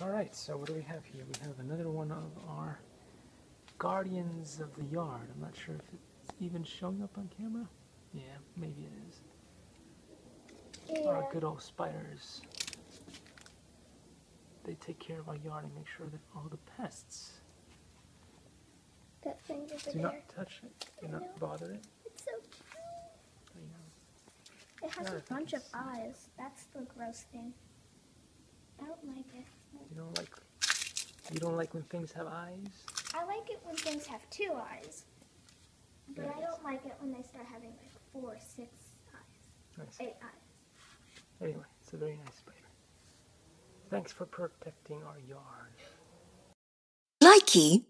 All right, so what do we have here? We have another one of our guardians of the yard. I'm not sure if it's even showing up on camera. Yeah, maybe it is. Our good old spiders. They take care of our yard and make sure that all the pests That thing over do there. not touch it, do I not know. bother it. It's so cute. I know. It has Yeah, a bunch of eyes. That's the gross thing. I don't like it. You don't like you don't like when things have eyes? I like it when things have two eyes. But I don't like it when they start having like four, six eyes, eight eyes. Anyway, it's a very nice spider. Thanks for protecting our yard. Likey